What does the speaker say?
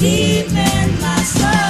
deep in my soul.